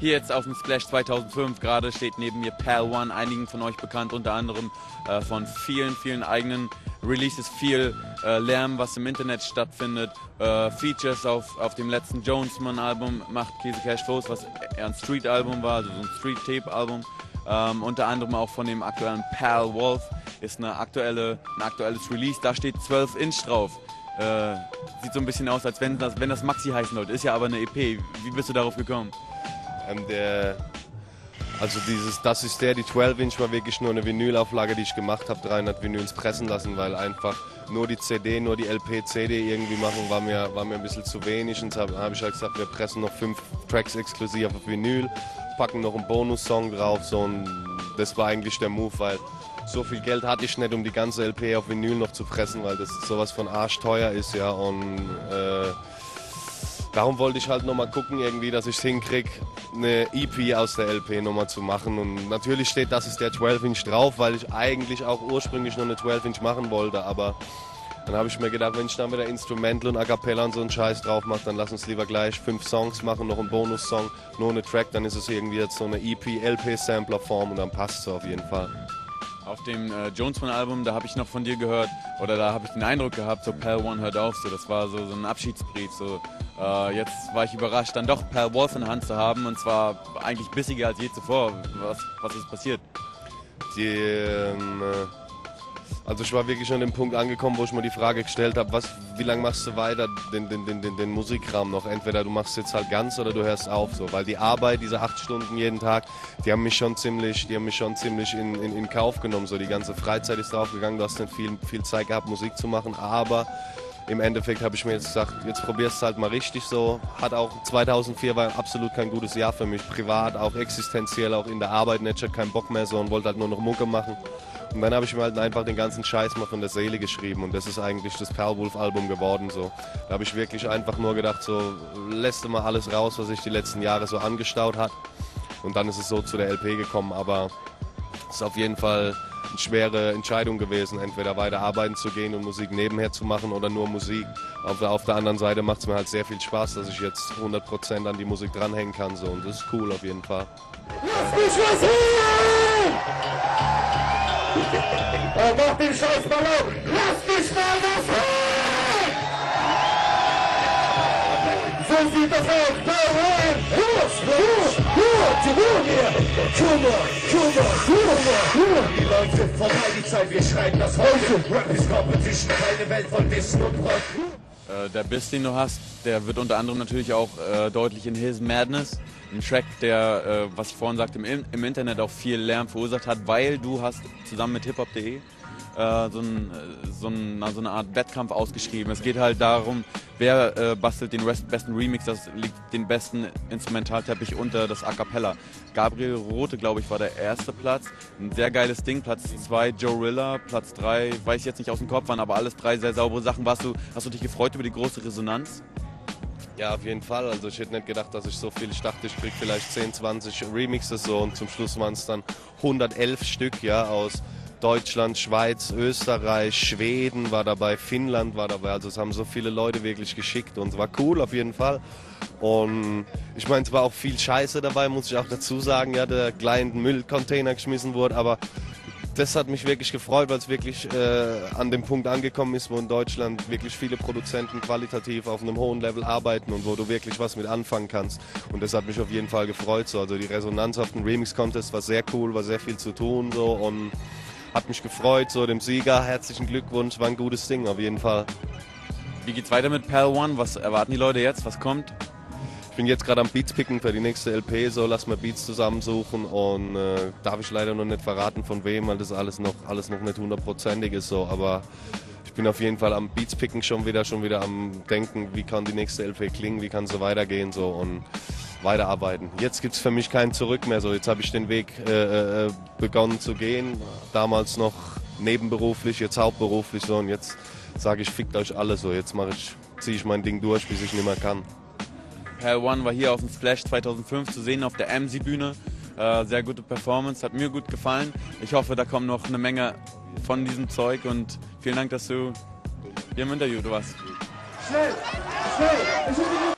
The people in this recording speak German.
Hier jetzt auf dem Splash 2005 gerade steht neben mir Pal One, einigen von euch bekannt, unter anderem äh, von vielen, vielen eigenen Releases, viel äh, Lärm, was im Internet stattfindet. Äh, Features auf, auf dem letzten Jonesman-Album macht Käse Cash Flows, was ein Street-Album war, also so ein Street-Tape-Album. Ähm, unter anderem auch von dem aktuellen Pal Wolf ist eine aktuelle, ein aktuelles Release. Da steht 12 Inch drauf. Äh, sieht so ein bisschen aus, als wenn das, wenn das Maxi heißen sollte. Ist ja aber eine EP. Wie bist du darauf gekommen? Ähm, der, also dieses, das ist der, die 12 Inch war wirklich nur eine Vinylauflage, die ich gemacht habe, 300 Vinyls pressen lassen, weil einfach nur die CD, nur die LP, CD irgendwie machen, war mir, war mir ein bisschen zu wenig. Und habe ich halt gesagt, wir pressen noch fünf Tracks exklusiv auf Vinyl, packen noch einen Bonussong drauf, so und das war eigentlich der Move, weil so viel Geld hatte ich nicht, um die ganze LP auf Vinyl noch zu pressen, weil das sowas von arschteuer ist, ja. Und äh, darum wollte ich halt nochmal gucken, irgendwie, dass ich es hinkriege, eine EP aus der LP nochmal zu machen. Und natürlich steht, das ist der 12-Inch drauf, weil ich eigentlich auch ursprünglich noch eine 12-Inch machen wollte, aber dann habe ich mir gedacht, wenn ich dann wieder Instrumental und A Cappella und so einen Scheiß drauf mache, dann lass uns lieber gleich fünf Songs machen, noch einen Bonussong, nur eine Track, dann ist es irgendwie jetzt so eine EP, LP-Sampler-Form und dann passt es auf jeden Fall. Auf dem äh, Jonesman-Album, da habe ich noch von dir gehört, oder da habe ich den Eindruck gehabt, so Pal One hört auf, so das war so, so ein Abschiedsbrief. So, äh, jetzt war ich überrascht, dann doch Pal Wolf in der Hand zu haben und zwar eigentlich bissiger als je zuvor. Was, was ist passiert? Die, ähm, also ich war wirklich an dem Punkt angekommen, wo ich mir die Frage gestellt habe, was, wie lange machst du weiter den, den, den, den, den Musikkram noch? Entweder du machst jetzt halt ganz oder du hörst auf so, weil die Arbeit, diese acht Stunden jeden Tag, die haben mich schon ziemlich, die haben mich schon ziemlich in, in, in Kauf genommen. So die ganze Freizeit ist draufgegangen, du hast nicht viel, viel Zeit gehabt, Musik zu machen, aber im Endeffekt habe ich mir jetzt gesagt, jetzt probierst du halt mal richtig so. Hat auch 2004 war absolut kein gutes Jahr für mich, privat, auch existenziell, auch in der Arbeit. Ich hatte keinen Bock mehr so und wollte halt nur noch Mucke machen. Und dann habe ich mir halt einfach den ganzen Scheiß mal von der Seele geschrieben und das ist eigentlich das Perlwolf-Album geworden. So. Da habe ich wirklich einfach nur gedacht, so lässt mal alles raus, was sich die letzten Jahre so angestaut hat. Und dann ist es so zu der LP gekommen, aber es ist auf jeden Fall eine schwere Entscheidung gewesen, entweder weiter arbeiten zu gehen und Musik nebenher zu machen oder nur Musik. Auf der, auf der anderen Seite macht es mir halt sehr viel Spaß, dass ich jetzt 100% an die Musik dranhängen kann. So. Und das ist cool auf jeden Fall. Lass mich was hören! Oh, mach den auf! Lass mich mal was hören! So sieht das aus! Los! Die Ruhe hier! Kummer, Kummer, Kummer! Die Leute sind vorbei, die Zeit, wir schreiben das heute! Rap ist Competition, keine Welt von Wissen und Rock! Äh, der Biss, den du hast, der wird unter anderem natürlich auch äh, deutlich in His Madness. Ein Track, der, äh, was ich vorhin sagte, im, im, Internet auch viel Lärm verursacht hat, weil du hast zusammen mit hiphop.de äh, so, ein, so, ein, so, eine Art Wettkampf ausgeschrieben. Es geht halt darum, wer äh, bastelt den besten Remix, das liegt den besten Instrumentalteppich unter das A Cappella. Gabriel Rote, glaube ich, war der erste Platz. Ein sehr geiles Ding. Platz 2 Joe Rilla, Platz 3, weiß ich jetzt nicht aus dem Kopf, waren aber alles drei sehr saubere Sachen. Warst du, hast du dich gefreut über die große Resonanz? Ja, auf jeden Fall. Also ich hätte nicht gedacht, dass ich so viel, ich dachte, ich krieg vielleicht 10, 20 Remixes so und zum Schluss waren es dann 111 Stück, ja, aus Deutschland, Schweiz, Österreich, Schweden war dabei, Finnland war dabei. Also es haben so viele Leute wirklich geschickt und es war cool auf jeden Fall. Und ich meine, es war auch viel Scheiße dabei, muss ich auch dazu sagen, ja, der kleine Müllcontainer geschmissen wurde, aber das hat mich wirklich gefreut, weil es wirklich äh, an dem Punkt angekommen ist, wo in Deutschland wirklich viele Produzenten qualitativ auf einem hohen Level arbeiten und wo du wirklich was mit anfangen kannst. Und das hat mich auf jeden Fall gefreut. So. Also die Resonanz auf dem Remix-Contest war sehr cool, war sehr viel zu tun so und hat mich gefreut. So dem Sieger herzlichen Glückwunsch, war ein gutes Ding auf jeden Fall. Wie geht's weiter mit Pal One? Was erwarten die Leute jetzt? Was kommt? Ich bin jetzt gerade am Beats picken für die nächste LP, so lass mal Beats zusammensuchen und äh, darf ich leider noch nicht verraten von wem, weil das alles noch alles noch nicht hundertprozentig ist so, aber ich bin auf jeden Fall am Beats picken schon wieder schon wieder am denken, wie kann die nächste LP klingen, wie kann so weitergehen so und weiterarbeiten. Jetzt gibt es für mich kein Zurück mehr so. Jetzt habe ich den Weg äh, äh, begonnen zu gehen, damals noch nebenberuflich, jetzt hauptberuflich so und jetzt sage ich fickt euch alle so. Jetzt mache ich ziehe ich mein Ding durch, bis ich nicht mehr kann. Hell One war hier auf dem Splash 2005 zu sehen auf der MC-Bühne. Äh, sehr gute Performance, hat mir gut gefallen. Ich hoffe, da kommt noch eine Menge von diesem Zeug und vielen Dank, dass du hier im Interview warst. Schnell, schnell,